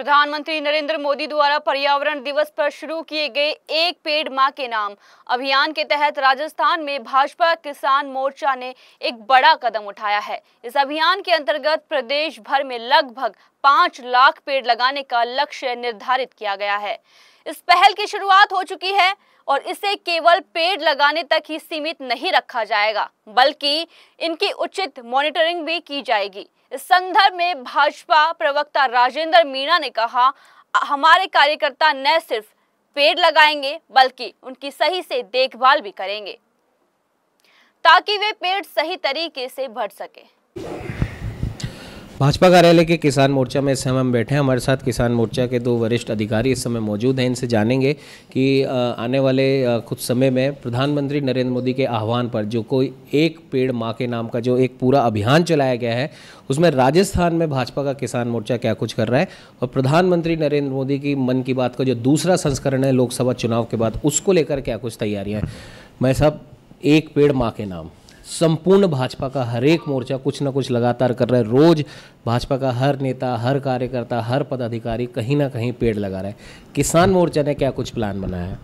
प्रधानमंत्री नरेंद्र मोदी द्वारा पर्यावरण दिवस पर शुरू किए गए एक पेड़ माँ के नाम अभियान के तहत राजस्थान में भाजपा किसान मोर्चा ने एक बड़ा कदम उठाया है। इस अभियान के अंतर्गत प्रदेश भर में लगभग पाँच लाख पेड़ लगाने का लक्ष्य निर्धारित किया गया है। इस पहल की शुरुआत हो चुकी है और इसे केवल पेड़ लगाने तक ही सीमित नहीं रखा जाएगा, बल्कि इनकी उचित मॉनिटरिंग भी की जाएगी। इस संदर्भ में भाजपा प्रवक्ता राजेंद्र मीणा ने कहा, हमारे कार्यकर्ता न सिर्फ़ पेड़ लगाएँगे, बल्कि उनकी सही से देखभाल भी करेंगे, ताकि वे पेड़ सही तरीके से बढ़ सके। भाजपा कार्यालय के किसान मोर्चा में इस समय हम बैठे हैं। हमारे साथ किसान मोर्चा के दो वरिष्ठ अधिकारी इस समय मौजूद हैं। इनसे जानेंगे कि आने वाले कुछ समय में प्रधानमंत्री नरेंद्र मोदी के आह्वान पर जो कोई एक पेड़ माँ के नाम का जो एक पूरा अभियान चलाया गया है, उसमें राजस्थान में भाजपा का किसान मोर्चा क्या कुछ कर रहा है? और प्रधानमंत्री नरेंद्र मोदी की मन की बात का जो दूसरा संस्करण है लोकसभा चुनाव के बाद, उसको लेकर क्या कुछ तैयारियाँ हैं? मैं सब एक पेड़ माँ के नाम। संपूर्ण भाजपा का हर एक मोर्चा कुछ ना कुछ लगातार कर रहा है। रोज भाजपा का हर नेता, हर कार्यकर्ता, हर पदाधिकारी कहीं ना कहीं पेड़ लगा रहा है। किसान मोर्चा ने क्या कुछ प्लान बनाया है?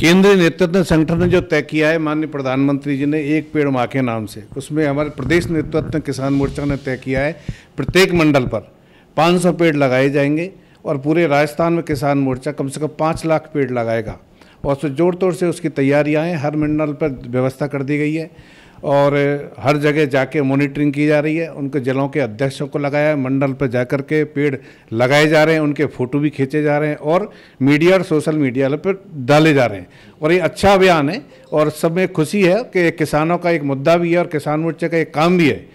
केंद्रीय नेतृत्व संगठन ने जो तय किया है, माननीय प्रधानमंत्री जी ने एक पेड़ माँ के नाम से, उसमें हमारे प्रदेश नेतृत्व किसान मोर्चा ने तय किया है, प्रत्येक मंडल पर 500 पेड़ लगाए जाएँगे और पूरे राजस्थान में किसान मोर्चा कम से कम पाँच लाख पेड़ लगाएगा। और उसमें ज़ोर तोड़ से उसकी तैयारियाँ हैं, हर मंडल पर व्यवस्था कर दी गई है। और हर जगह जाके मॉनिटरिंग की जा रही है। उनके जिलों के अध्यक्षों को लगाया है मंडल पर जाकर के पेड़ लगाए जा रहे हैं, उनके फ़ोटो भी खींचे जा रहे हैं और मीडिया और सोशल मीडिया पर डाले जा रहे हैं। और ये अच्छा अभियान है और सब में खुशी है कि किसानों का एक मुद्दा भी है और किसान मोर्चे का एक काम भी है।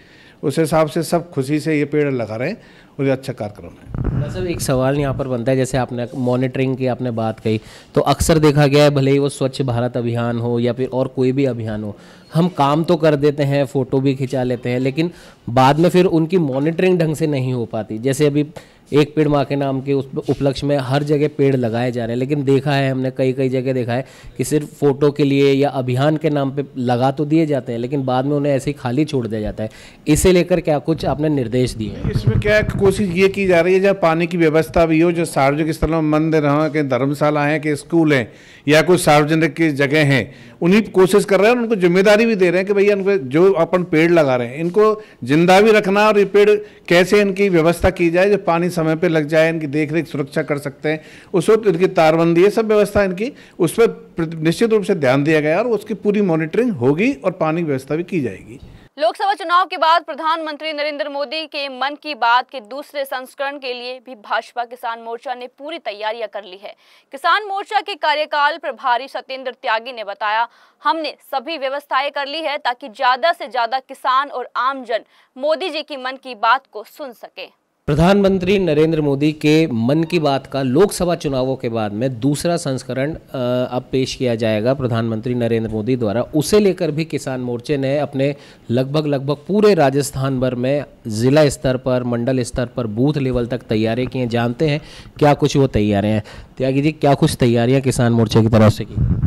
उस हिसाब से सब खुशी से ये पेड़ लगा रहे हैं। और ये अच्छा कार्यक्रम है। सर, एक सवाल यहाँ पर बनता है, जैसे आपने मॉनिटरिंग की, आपने बात कही तो अक्सर देखा गया है, भले ही वो स्वच्छ भारत अभियान हो या फिर और कोई भी अभियान हो हम काम तो कर देते हैं, फ़ोटो भी खिंचा लेते हैं, लेकिन बाद में फिर उनकी मॉनिटरिंग ढंग से नहीं हो पाती। जैसे अभी एक पेड़ माँ के नाम के उस उपलक्ष्य में हर जगह पेड़ लगाए जा रहे हैं, लेकिन देखा है हमने कई कई जगह देखा है कि सिर्फ़ फ़ोटो के लिए या अभियान के नाम पे लगा तो दिए जाते हैं, लेकिन बाद में उन्हें ऐसे ही खाली छोड़ दिया जाता है। इसे लेकर क्या कुछ आपने निर्देश दिए इसमें क्या कोशिश ये की जा रही है जब पानी की व्यवस्था भी हो, जो सार्वजनिक स्थलों में मंदिर हो कि धर्मशाला है कि स्कूल हैं, या कोई सार्वजनिक की जगह हैं, उन्हीं कोशिश कर रहे हैं उनको ज़िम्मेदारी भी दे रहे हैं कि भैया इनको जो अपन पेड़ लगा रहे हैं, इनको ज़िंदा भी रखना और ये पेड़ कैसे इनकी व्यवस्था की जाए जो पानी समय पर लग जाए, इनकी देख रेख सुरक्षा कर सकते हैं। उस वक्त इनकी तारबंदी है सब व्यवस्था इनकी, उस पर निश्चित रूप से ध्यान दिया गया और उसकी पूरी मॉनिटरिंग होगी और पानी की व्यवस्था भी की जाएगी। लोकसभा चुनाव के बाद प्रधानमंत्री नरेंद्र मोदी के मन की बात के दूसरे संस्करण के लिए भी भाजपा किसान मोर्चा ने पूरी तैयारियाँ कर ली है। किसान मोर्चा के कार्यकाल प्रभारी सत्येंद्र त्यागी ने बताया, हमने सभी व्यवस्थाएँ कर ली है ताकि ज़्यादा से ज़्यादा किसान और आमजन मोदी जी की मन की बात को सुन सके। प्रधानमंत्री नरेंद्र मोदी के मन की बात का लोकसभा चुनावों के बाद में दूसरा संस्करण अब पेश किया जाएगा। प्रधानमंत्री नरेंद्र मोदी द्वारा उसे लेकर भी किसान मोर्चे ने अपने लगभग लगभग पूरे राजस्थान भर में ज़िला स्तर पर, मंडल स्तर पर बूथ लेवल तक तैयारी की हैं। जानते हैं क्या कुछ वो तैयारियाँ हैं? त्यागी जी, क्या कुछ तैयारियाँ किसान मोर्चे की तरफ़ से की?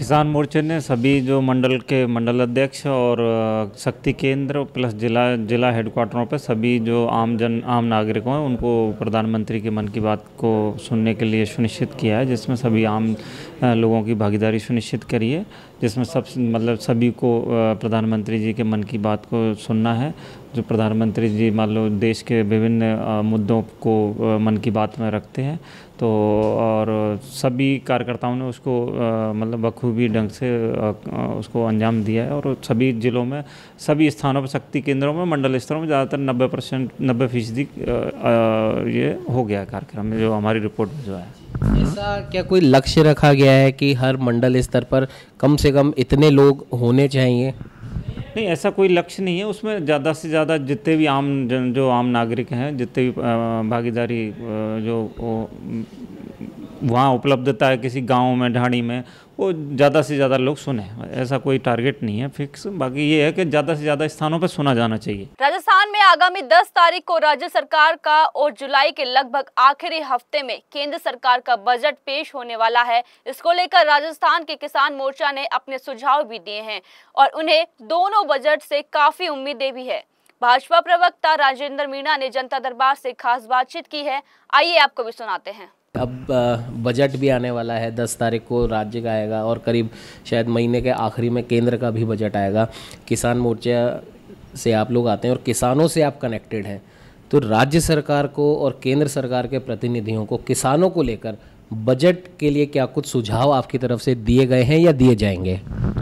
किसान मोर्चे ने सभी जो मंडल के मंडल अध्यक्ष और शक्ति केंद्र प्लस जिला जिला हेडक्वार्टरों पर सभी जो आम जन, आम नागरिकों हैं, उनको प्रधानमंत्री के मन की बात को सुनने के लिए सुनिश्चित किया है, जिसमें सभी आम लोगों की भागीदारी सुनिश्चित करी है, जिसमें सब मतलब सभी को प्रधानमंत्री जी के मन की बात को सुनना है। जो प्रधानमंत्री जी मान लो देश के विभिन्न मुद्दों को मन की बात में रखते हैं तो और सभी कार्यकर्ताओं ने उसको मतलब बखूबी ढंग से उसको अंजाम दिया है और सभी ज़िलों में, सभी स्थानों पर शक्ति केंद्रों में, मंडल स्तरों में ज़्यादातर नब्बे परसेंट, नब्बे फ़ीसदी ये हो गया कार्यक्रम जो हमारी रिपोर्ट में जो है। ऐसा क्या कोई लक्ष्य रखा गया है कि हर मंडल स्तर पर कम से कम इतने लोग होने चाहिए? नहीं, ऐसा कोई लक्ष्य नहीं है। उसमें ज़्यादा से ज़्यादा जितने भी आम जन, जो आम नागरिक हैं, जितने भी भागीदारी जो वहाँ उपलब्धता है किसी गाँव में, ढाणी में, वो ज़्यादा से ज़्यादा लोग सुने। ऐसा कोई टारगेट नहीं है फिक्स बाकी ये है कि ज़्यादा से ज़्यादा स्थानों पर सुना जाना चाहिए। राजस्थान में आगामी 10 तारीख को राज्य सरकार का और जुलाई के लगभग आखिरी हफ़्ते में केंद्र सरकार का बजट पेश होने वाला है। इसको लेकर राजस्थान के किसान मोर्चा ने अपने सुझाव भी दिए हैं और उन्हें दोनों बजट से काफ़ी उम्मीदें भी है। भाजपा प्रवक्ता राजेंद्र मीणा ने जनता दरबार से खास बातचीत की है। आइए आपको भी सुनाते हैं। अब बजट भी आने वाला है, दस तारीख को राज्य का आएगा और करीब शायद महीने के आखिरी में केंद्र का भी बजट आएगा। किसान मोर्चा से आप लोग आते हैं और किसानों से आप कनेक्टेड हैं। तो राज्य सरकार को और केंद्र सरकार के प्रतिनिधियों को, किसानों को लेकर बजट के लिए क्या कुछ सुझाव आपकी तरफ़ से दिए गए हैं या दिए जाएँगे?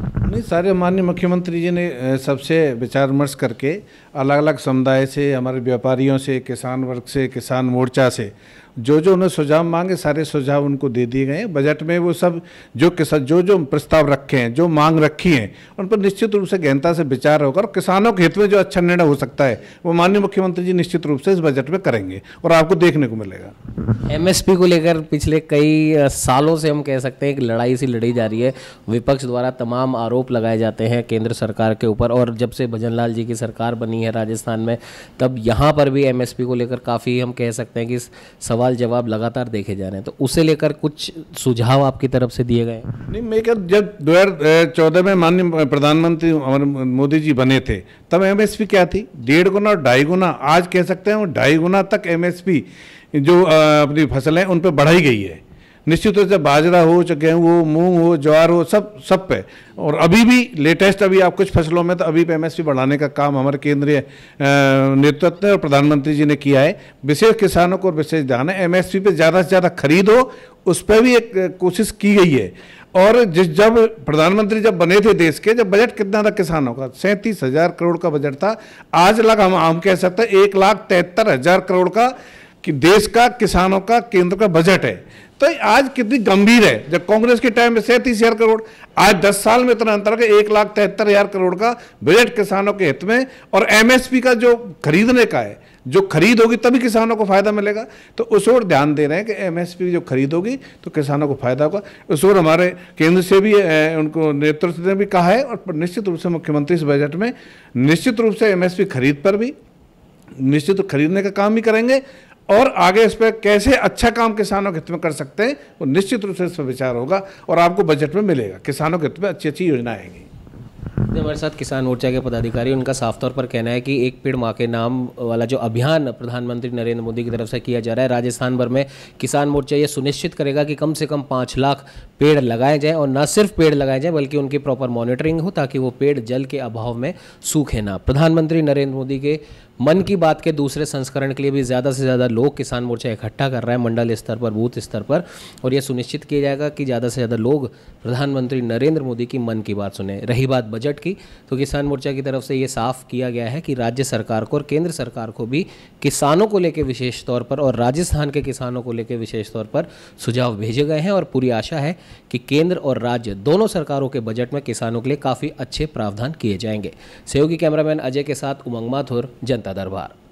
नहीं, सारे माननीय मुख्यमंत्री जी ने सबसे विचार विमर्श करके अलग अलग समुदाय से, हमारे व्यापारियों से, किसान वर्ग से, किसान मोर्चा से जो जो उन्हें सुझाव मांगे, सारे सुझाव उनको दे दिए गए बजट में वो सब जो किसान जो जो प्रस्ताव रखे हैं, जो मांग रखी हैं, उन पर निश्चित रूप से गहनता से विचार होगा और किसानों के हित में जो अच्छा निर्णय हो सकता है, वो माननीय मुख्यमंत्री जी निश्चित रूप से इस बजट में करेंगे और आपको देखने को मिलेगा। एमएसपी को लेकर पिछले कई सालों से हम कह सकते हैं कि लड़ाई सी लड़ी जा रही है। विपक्ष द्वारा तमाम आरोप लगाए जाते हैं केंद्र सरकार के ऊपर। और जब से भजनलाल जी की सरकार बनी है राजस्थान में, तब यहाँ पर भी एमएसपी को लेकर काफ़ी हम कह सकते हैं कि सवाल जवाब लगातार देखे जा रहे हैं। तो उसे लेकर कुछ सुझाव आपकी तरफ़ से दिए गए? नहीं, मैं क्या, जब दो चौदह में माननीय प्रधानमंत्री मोदी जी बने थे, तब एमएसपी क्या थी? डेढ़ गुना और ढाई गुना, आज कह सकते हैं वो ढाई गुना तक एमएसपी जो अपनी फ़सलें उन पर बढ़ाई गई है। निश्चित रूप से बाजरा हो चाहे गेहूँ हो, मूंग हो, ज्वार हो, सब सब पे। और अभी भी लेटेस्ट अभी आप कुछ फ़सलों में तो अभी पे एमएसपी बढ़ाने का काम हमारे केंद्रीय नेतृत्व ने और प्रधानमंत्री जी ने किया है। विशेष किसानों को और विशेष ध्यान है एमएसपी पे ज़्यादा से ज़्यादा खरीद हो उस पर भी एक कोशिश की गई है। और जिस, जब प्रधानमंत्री जब बने थे देश के, जब बजट कितना था किसानों का? सैंतीस हज़ार करोड़ का बजट था। आज लग, हम हम कह सकते हैं, एक लाख तिहत्तर हज़ार करोड़ का कि देश का, किसानों का, केंद्र का बजट है। तो आज कितनी गंभीर है। जब कांग्रेस के टाइम में सैंतीस हज़ार करोड़, आज दस साल में इतना अंतर है एक लाख तिहत्तर हज़ार करोड़ का बजट किसानों के हित में और एमएसपी का जो खरीदने का है, जो खरीद होगी तभी किसानों को फ़ायदा मिलेगा। तो उस ओर ध्यान दे रहे हैं कि एमएसपी जो खरीद होगी तो किसानों को फ़ायदा होगा। उस ओर हमारे केंद्र से भी उनको नेतृत्व ने भी कहा है और निश्चित रूप से मुख्यमंत्री इस बजट में निश्चित रूप से एमएसपी खरीद पर भी, निश्चित खरीदने का काम भी करेंगे। और आगे इस पर कैसे अच्छा काम किसानों के हित में कर सकते हैं, वो निश्चित रूप से इस पर विचार होगा और आपको बजट में मिलेगा। किसानों के हित में अच्छी अच्छी योजनाएँ आएँगी। हमारे साथ किसान मोर्चा के पदाधिकारी उनका साफ़ तौर पर कहना है कि एक पेड़ माँ के नाम वाला जो अभियान प्रधानमंत्री नरेंद्र मोदी की तरफ़ से किया जा रहा है, राजस्थान भर में किसान मोर्चा ये सुनिश्चित करेगा कि कम से कम पाँच लाख पेड़ लगाए जाएँ और न सिर्फ़ पेड़ लगाए जाएँ, बल्कि उनकी प्रॉपर मॉनिटरिंग हो ताकि वो पेड़ जल के अभाव में सूखे ना। प्रधानमंत्री नरेंद्र मोदी के मन की बात के दूसरे संस्करण के लिए भी ज़्यादा से ज़्यादा लोग किसान मोर्चा इकट्ठा कर रहा है, मंडल स्तर पर, बूथ स्तर पर, और यह सुनिश्चित किया जाएगा कि ज़्यादा से ज़्यादा लोग प्रधानमंत्री नरेंद्र मोदी की मन की बात सुने। रही बात बजट की तो किसान मोर्चा की तरफ़ से ये साफ़ किया गया है कि राज्य सरकार को और केंद्र सरकार को भी किसानों को लेकर विशेष तौर पर और राजस्थान के किसानों को लेकर विशेष तौर पर सुझाव भेजे गए हैं और पूरी आशा है कि केंद्र और राज्य दोनों सरकारों के बजट में किसानों के लिए काफ़ी अच्छे प्रावधान किए जाएँगे। सहयोगी कैमरामैन अजय के साथ उमंग माथुर, जनता दरबार।